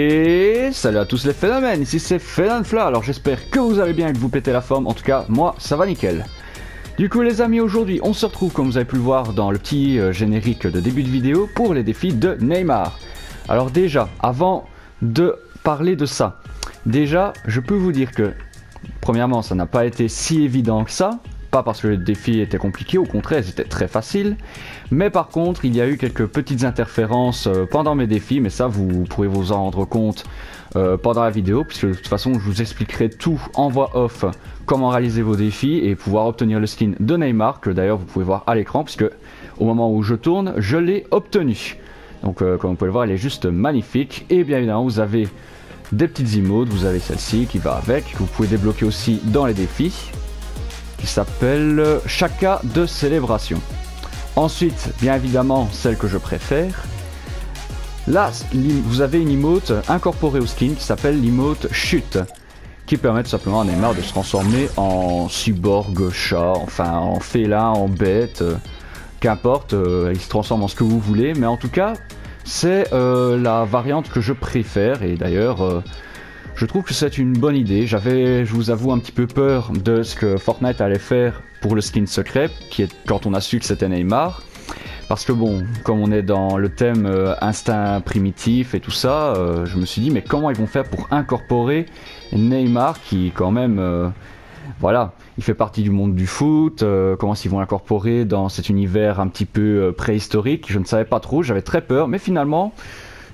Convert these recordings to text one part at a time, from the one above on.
Et salut à tous les phénomènes, ici c'est Phénomène alors j'espère que vous allez bien et que vous pétez la forme, en tout cas moi ça va nickel. Du coup les amis aujourd'hui on se retrouve comme vous avez pu le voir dans le petit euh, générique de début de vidéo pour les défis de Neymar. Alors déjà, avant de parler de ça, déjà je peux vous dire que premièrement ça n'a pas été si évident que ça, pas parce que le défi était compliqué, au contraire c'était très facile, mais par contre il y a eu quelques petites interférences euh, pendant mes défis, mais ça vous pourrez vous en rendre compte euh, pendant la vidéo, puisque de toute façon je vous expliquerai tout en voix off, comment réaliser vos défis et pouvoir obtenir le skin de Neymar, que d'ailleurs vous pouvez voir à l'écran, puisque au moment où je tourne, je l'ai obtenu. Donc euh, comme vous pouvez le voir, elle est juste magnifique, et bien évidemment vous avez des petites emotes, vous avez celle-ci qui va avec, que vous pouvez débloquer aussi dans les défis, qui s'appelle Chaka de célébration. Ensuite, bien évidemment, celle que je préfère, Là, vous avez une emote incorporée au skin qui s'appelle l'emote chute, qui permet tout simplement à Neymar de se transformer en cyborg chat, enfin en félin, en bête, euh, qu'importe, euh, il se transforme en ce que vous voulez, mais en tout cas, c'est euh, la variante que je préfère, et d'ailleurs, je trouve que c'est une bonne idée. J'avais, je vous avoue, un petit peu peur de ce que Fortnite allait faire pour le skin secret, qui est quand on a su que c'était Neymar. Parce que bon, comme on est dans le thème euh, instinct primitif et tout ça, euh, je me suis dit mais comment ils vont faire pour incorporer Neymar qui quand même, euh, voilà, il fait partie du monde du foot, comment ils vont l'incorporer dans cet univers un petit peu préhistorique, je ne savais pas trop, j'avais très peur, mais finalement,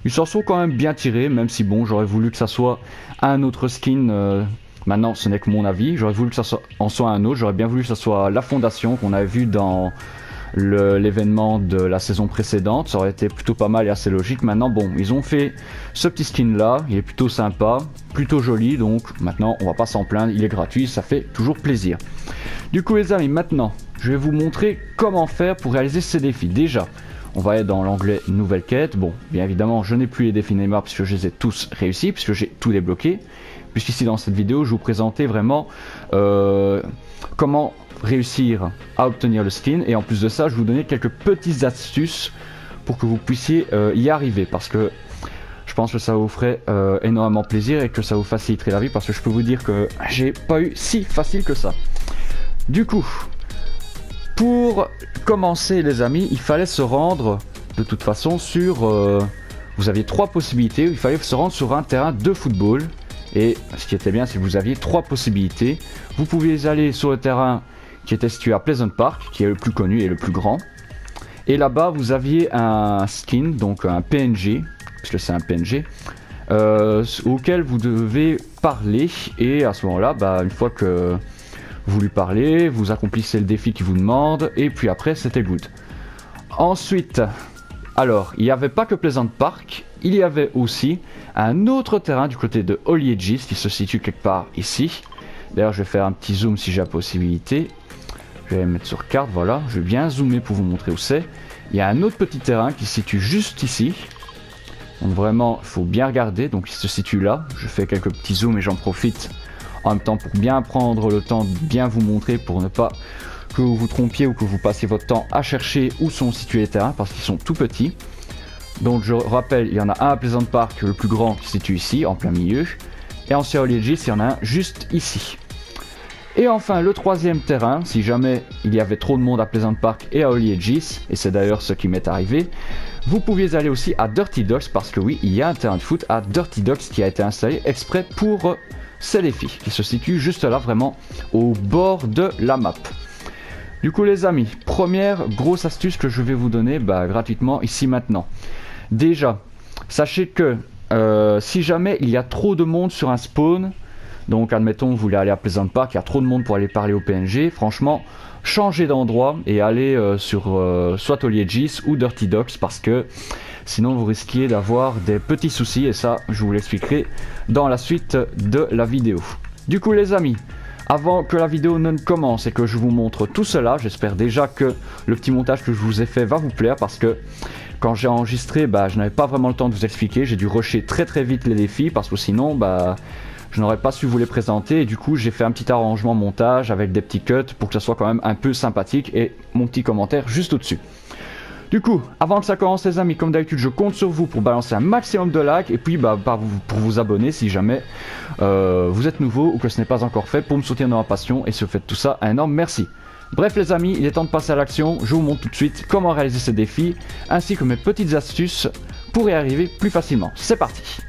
ils s'en sont quand même bien tirés, même si bon, j'aurais voulu que ça soit un autre skin. Maintenant, ce n'est que mon avis. J'aurais voulu que ça en soit un autre. J'aurais bien voulu que ça soit la fondation qu'on a vu dans l'événement de la saison précédente. Ça aurait été plutôt pas mal et assez logique. Maintenant, bon, ils ont fait ce petit skin là. Il est plutôt sympa, plutôt joli. Donc maintenant, on va pas s'en plaindre. Il est gratuit, ça fait toujours plaisir. Du coup, les amis, maintenant, je vais vous montrer comment faire pour réaliser ces défis. Déjà, on va être dans l'onglet nouvelle quête. Bon, bien évidemment, je n'ai plus les défis Neymar puisque je les ai tous réussis, puisque j'ai tout débloqué. Puisqu'ici dans cette vidéo, je vous présentais vraiment euh, comment réussir à obtenir le skin. Et en plus de ça, je vous donner quelques petites astuces pour que vous puissiez euh, y arriver. Parce que je pense que ça vous ferait euh, énormément plaisir et que ça vous faciliterait la vie. Parce que je peux vous dire que j'ai pas eu si facile que ça. Du coup, pour commencer les amis, il fallait se rendre de toute façon sur... Euh, vous aviez trois possibilités. Il fallait se rendre sur un terrain de football. Et ce qui était bien, c'est que vous aviez trois possibilités. Vous pouviez aller sur le terrain qui était situé à Pleasant Park, qui est le plus connu et le plus grand. Et là-bas, vous aviez un skin, donc un PNG, puisque c'est un PNG, euh, auquel vous devez parler. Et à ce moment-là, bah, une fois que vous lui parlez, vous accomplissez le défi qu'il vous demande, et puis après, c'était good. Ensuite, alors, il n'y avait pas que Pleasant Park, il y avait aussi un autre terrain du côté de Holy Edges qui se situe quelque part ici. D'ailleurs, je vais faire un petit zoom si j'ai la possibilité. Je vais mettre sur carte, voilà. Je vais bien zoomer pour vous montrer où c'est. Il y a un autre petit terrain qui se situe juste ici. Donc vraiment, il faut bien regarder. Donc il se situe là. Je fais quelques petits zooms et j'en profite en même temps pour bien prendre le temps de bien vous montrer pour ne pas que vous vous trompiez ou que vous passiez votre temps à chercher où sont situés les terrains parce qu'ils sont tout petits. Donc je rappelle, il y en a un à Pleasant Park, le plus grand qui se situe ici, en plein milieu. Et en Sierra il y en a un juste ici. Et enfin, le troisième terrain, si jamais il y avait trop de monde à Pleasant Park et à Holy Edges, et c'est d'ailleurs ce qui m'est arrivé, vous pouviez aller aussi à Dirty Dogs, parce que oui, il y a un terrain de foot à Dirty Dogs qui a été installé exprès pour euh, ces défis, qui se situe juste là, vraiment au bord de la map. Du coup les amis, première grosse astuce que je vais vous donner bah, gratuitement ici maintenant. Déjà, sachez que euh, si jamais il y a trop de monde sur un spawn, donc admettons vous voulez aller à Pleasant Park, il y a trop de monde pour aller parler au PNG, franchement changez d'endroit et allez euh, sur euh, soit Oliegis ou Dirty Dogs parce que sinon vous risquez d'avoir des petits soucis et ça je vous l'expliquerai dans la suite de la vidéo. Du coup les amis, avant que la vidéo ne commence et que je vous montre tout cela, j'espère déjà que le petit montage que je vous ai fait va vous plaire parce que quand j'ai enregistré, bah, je n'avais pas vraiment le temps de vous expliquer, j'ai dû rusher très très vite les défis parce que sinon, bah, je n'aurais pas su vous les présenter et du coup j'ai fait un petit arrangement montage avec des petits cuts pour que ça soit quand même un peu sympathique et mon petit commentaire juste au-dessus. Du coup, avant que ça commence les amis, comme d'habitude, je compte sur vous pour balancer un maximum de likes et puis bah, pour vous abonner si jamais euh, vous êtes nouveau ou que ce n'est pas encore fait pour me soutenir dans ma passion et si vous faites tout ça, un énorme merci. Bref les amis, il est temps de passer à l'action, je vous montre tout de suite comment réaliser ces défis ainsi que mes petites astuces pour y arriver plus facilement. C'est parti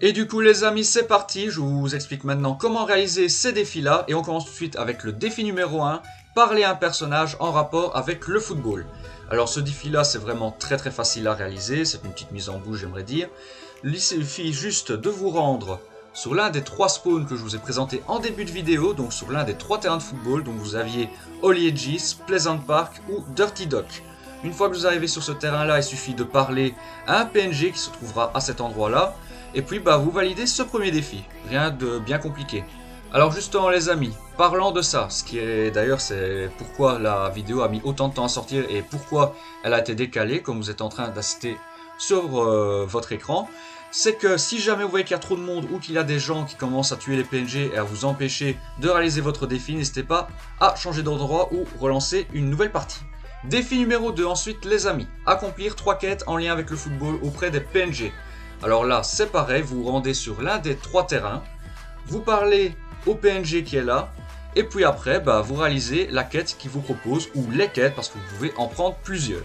Et du coup les amis c'est parti, je vous explique maintenant comment réaliser ces défis là et on commence tout de suite avec le défi numéro 1, parler à un personnage en rapport avec le football. Alors ce défi là c'est vraiment très très facile à réaliser, c'est une petite mise en bouche j'aimerais dire. Il suffit juste de vous rendre sur l'un des trois spawns que je vous ai présenté en début de vidéo, donc sur l'un des trois terrains de football, donc vous aviez Holly Edges, Pleasant Park ou Dirty Dock. Une fois que vous arrivez sur ce terrain là, il suffit de parler à un PNG qui se trouvera à cet endroit là, et puis bah vous validez ce premier défi, rien de bien compliqué. Alors justement les amis, parlant de ça, ce qui est d'ailleurs c'est pourquoi la vidéo a mis autant de temps à sortir et pourquoi elle a été décalée comme vous êtes en train d'assister sur euh, votre écran, c'est que si jamais vous voyez qu'il y a trop de monde ou qu'il y a des gens qui commencent à tuer les PNG et à vous empêcher de réaliser votre défi, n'hésitez pas à changer d'endroit ou relancer une nouvelle partie. Défi numéro 2 ensuite les amis, accomplir 3 quêtes en lien avec le football auprès des PNG. Alors là, c'est pareil, vous vous rendez sur l'un des trois terrains, vous parlez au PNG qui est là, et puis après, bah, vous réalisez la quête qui vous propose, ou les quêtes, parce que vous pouvez en prendre plusieurs.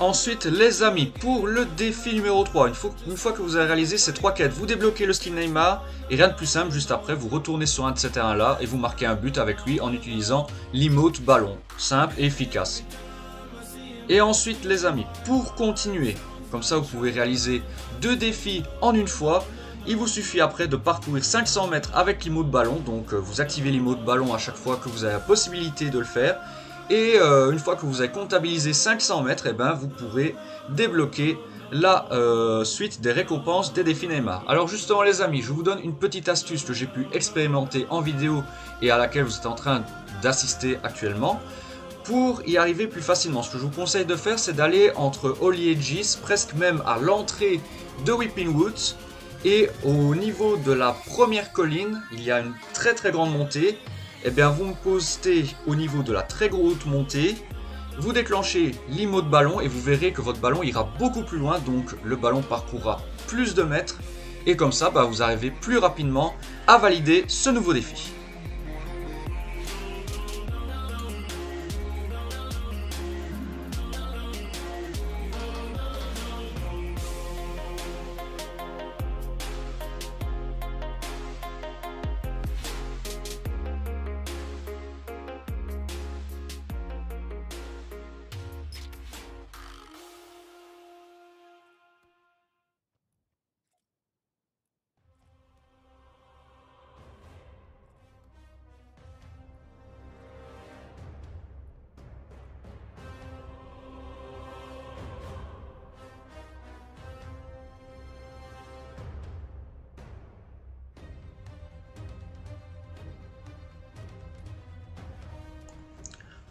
Ensuite, les amis, pour le défi numéro 3, une fois, que vous avez réalisé ces trois quêtes, vous débloquez le skill Neymar, et rien de plus simple, juste après, vous retournez sur un de ces terrains-là, et vous marquez un but avec lui en utilisant l'emote ballon. Simple et efficace. Et ensuite, les amis, pour continuer, comme ça vous pouvez réaliser deux défis en une fois, il vous suffit après de parcourir 500 mètres avec l'emote ballon, donc euh, vous activez l'emote ballon à chaque fois que vous avez la possibilité de le faire, et euh, une fois que vous avez comptabilisé 500 mètres, et eh ben, vous pourrez débloquer la euh, suite des récompenses des défis Neymar. Alors justement les amis, je vous donne une petite astuce que j'ai pu expérimenter en vidéo et à laquelle vous êtes en train d'assister actuellement. Pour y arriver plus facilement, ce que je vous conseille de faire, c'est d'aller entre Holy Aegis, presque même à l'entrée de Whipping Woods, et au niveau de la première colline, il y a une très très grande montée, eh bien vous me postez au niveau de la très grosse montée, vous déclenchez l'IMO de ballon et vous verrez que votre ballon ira beaucoup plus loin, donc le ballon parcourra plus de mètres et comme ça bah, vous arrivez plus rapidement à valider ce nouveau défi.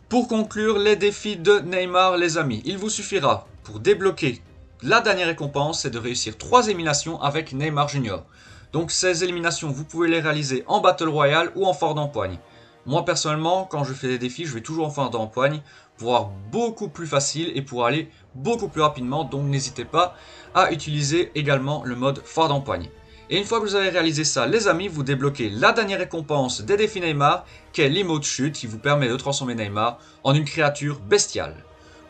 Pour conclure les défis de Neymar les amis, il vous suffira pour débloquer la dernière récompense, c'est de réussir 3 éliminations avec Neymar Junior. Donc ces éliminations, vous pouvez les réaliser en Battle Royale ou en fort d'empoigne. Moi personnellement, quand je fais des défis, je vais toujours en fort d'empoigne pour avoir beaucoup plus facile et pour aller beaucoup plus rapidement. Donc n'hésitez pas à utiliser également le mode fort d'empoigne. Et une fois que vous avez réalisé ça, les amis, vous débloquez la dernière récompense des défis Neymar, qui est l'emote chute, qui vous permet de transformer Neymar en une créature bestiale.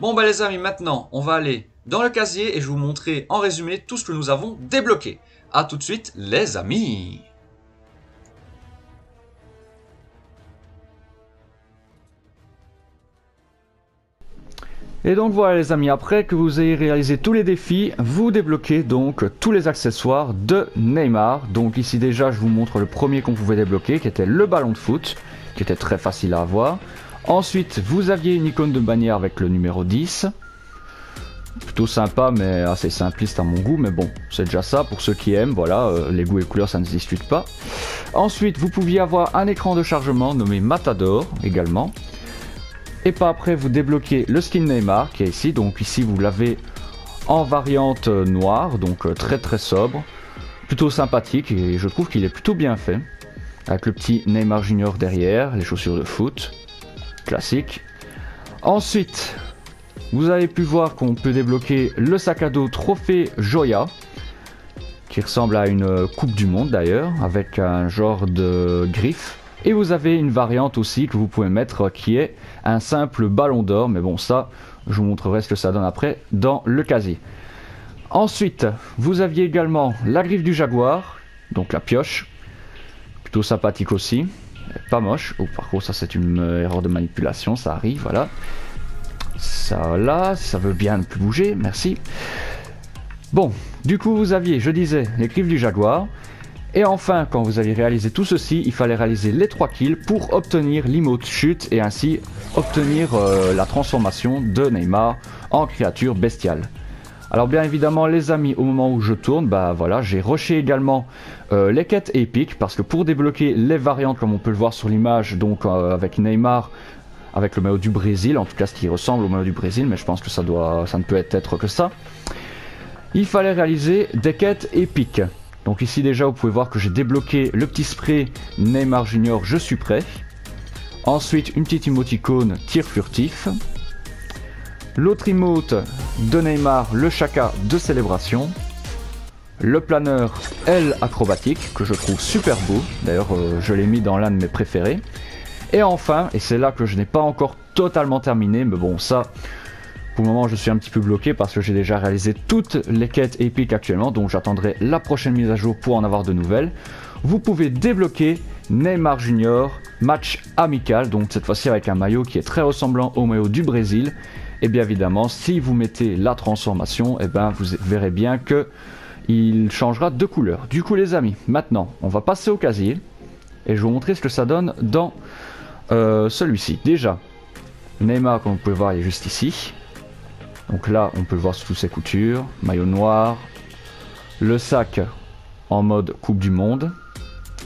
Bon bah les amis, maintenant, on va aller dans le casier et je vais vous montrer en résumé tout ce que nous avons débloqué. A tout de suite, les amis Et donc voilà les amis, après que vous ayez réalisé tous les défis, vous débloquez donc tous les accessoires de Neymar. Donc ici déjà je vous montre le premier qu'on pouvait débloquer qui était le ballon de foot, qui était très facile à avoir. Ensuite vous aviez une icône de bannière avec le numéro 10. Plutôt sympa mais assez simpliste à mon goût, mais bon c'est déjà ça pour ceux qui aiment, voilà, euh, les goûts et couleurs ça ne se discute pas. Ensuite vous pouviez avoir un écran de chargement nommé Matador également. Et pas après, vous débloquez le skin Neymar qui est ici. Donc ici, vous l'avez en variante noire, donc euh, très très sobre. Plutôt sympathique et je trouve qu'il est plutôt bien fait. Avec le petit Neymar Junior derrière, les chaussures de foot. Classique. Ensuite, vous avez pu voir qu'on peut débloquer le sac à dos Trophée Joya. Qui ressemble à une coupe du monde d'ailleurs, avec un genre de griffe et vous avez une variante aussi que vous pouvez mettre qui est un simple ballon d'or. Mais bon, ça, je vous montrerai ce que ça donne après dans le casier. Ensuite, vous aviez également la griffe du jaguar, donc la pioche. Plutôt sympathique aussi. Pas moche. Oh, par contre, ça c'est une erreur de manipulation, ça arrive, voilà. Ça là, ça veut bien ne plus bouger, merci. Bon, du coup, vous aviez, je disais, les griffes du jaguar. Et enfin, quand vous avez réalisé tout ceci, il fallait réaliser les 3 kills pour obtenir l'emote chute et ainsi obtenir euh, la transformation de Neymar en créature bestiale. Alors bien évidemment les amis, au moment où je tourne, bah voilà, j'ai rushé également euh, les quêtes épiques parce que pour débloquer les variantes comme on peut le voir sur l'image, donc euh, avec Neymar, avec le maillot du Brésil, en tout cas ce qui ressemble au maillot du Brésil, mais je pense que ça, doit, ça ne peut être que ça, il fallait réaliser des quêtes épiques. Donc ici déjà vous pouvez voir que j'ai débloqué le petit spray Neymar Junior je suis prêt. Ensuite une petite emoticône tir furtif. L'autre emote de Neymar, le chaka de célébration. Le planeur L acrobatique que je trouve super beau. D'ailleurs euh, je l'ai mis dans l'un de mes préférés. Et enfin, et c'est là que je n'ai pas encore totalement terminé, mais bon ça Pour le moment, je suis un petit peu bloqué parce que j'ai déjà réalisé toutes les quêtes épiques actuellement, donc j'attendrai la prochaine mise à jour pour en avoir de nouvelles. Vous pouvez débloquer Neymar Junior, match amical, donc cette fois-ci avec un maillot qui est très ressemblant au maillot du Brésil. Et bien évidemment, si vous mettez la transformation, et eh ben vous verrez bien que il changera de couleur. Du coup les amis, maintenant on va passer au casier et je vais vous montrer ce que ça donne dans euh, celui-ci. Déjà, Neymar comme vous pouvez voir il est juste ici. Donc là on peut le voir sous ses coutures, maillot noir, le sac en mode Coupe du Monde.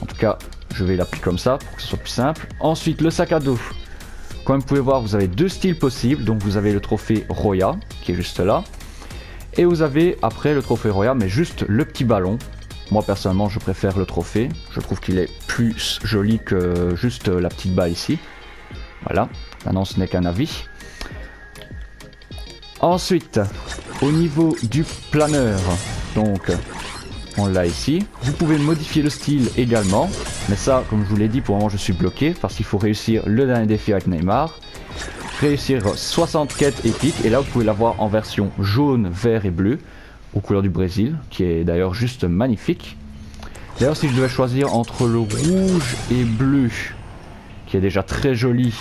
En tout cas, je vais l'appliquer comme ça pour que ce soit plus simple. Ensuite, le sac à dos. Comme vous pouvez voir, vous avez deux styles possibles. Donc vous avez le trophée Roya qui est juste là. Et vous avez après le trophée Roya, mais juste le petit ballon. Moi personnellement, je préfère le trophée. Je trouve qu'il est plus joli que juste la petite balle ici. Voilà. Maintenant, ce n'est qu'un avis. Ensuite, au niveau du planeur, donc on l'a ici. Vous pouvez modifier le style également, mais ça, comme je vous l'ai dit, pour le moment je suis bloqué parce qu'il faut réussir le dernier défi avec Neymar. Réussir 60 quêtes épiques, et là vous pouvez l'avoir en version jaune, vert et bleu, aux couleurs du Brésil, qui est d'ailleurs juste magnifique. D'ailleurs, si je devais choisir entre le rouge et bleu, qui est déjà très joli,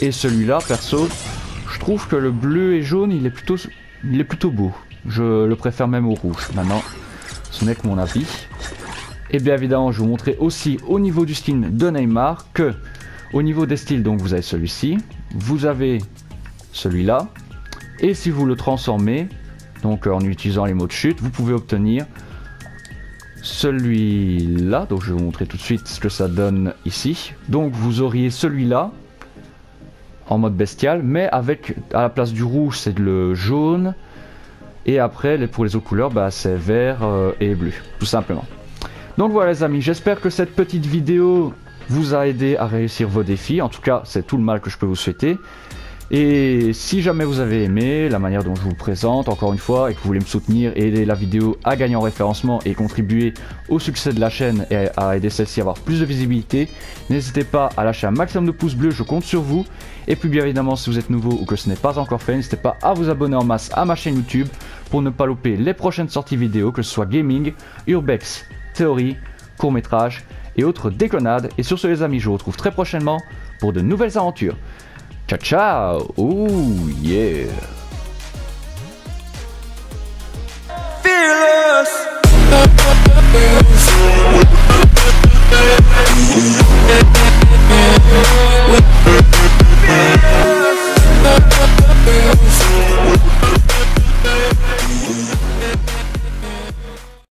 et celui-là, perso, je trouve que le bleu et jaune, il est plutôt, il est plutôt beau. Je le préfère même au rouge. Maintenant, ce n'est que mon avis. Et bien évidemment, je vous montrer aussi au niveau du skin de Neymar que au niveau des styles, donc vous avez celui-ci, vous avez celui-là, et si vous le transformez, donc en utilisant les mots de chute, vous pouvez obtenir celui-là. Donc je vais vous montrer tout de suite ce que ça donne ici. Donc vous auriez celui-là en mode bestial, mais avec à la place du rouge c'est le jaune, et après, pour les autres couleurs, bah, c'est vert euh, et bleu, tout simplement. Donc voilà les amis, j'espère que cette petite vidéo vous a aidé à réussir vos défis. En tout cas, c'est tout le mal que je peux vous souhaiter. Et si jamais vous avez aimé la manière dont je vous présente, encore une fois, et que vous voulez me soutenir et aider la vidéo à gagner en référencement et contribuer au succès de la chaîne et à aider celle-ci à avoir plus de visibilité, n'hésitez pas à lâcher un maximum de pouces bleus, je compte sur vous. Et puis bien évidemment, si vous êtes nouveau ou que ce n'est pas encore fait, n'hésitez pas à vous abonner en masse à ma chaîne YouTube pour ne pas louper les prochaines sorties vidéo, que ce soit gaming, urbex, théorie, court métrage et autres déconnades. Et sur ce les amis, je vous retrouve très prochainement pour de nouvelles aventures. Ciao, ciao. Ooh, yeah. Fearless.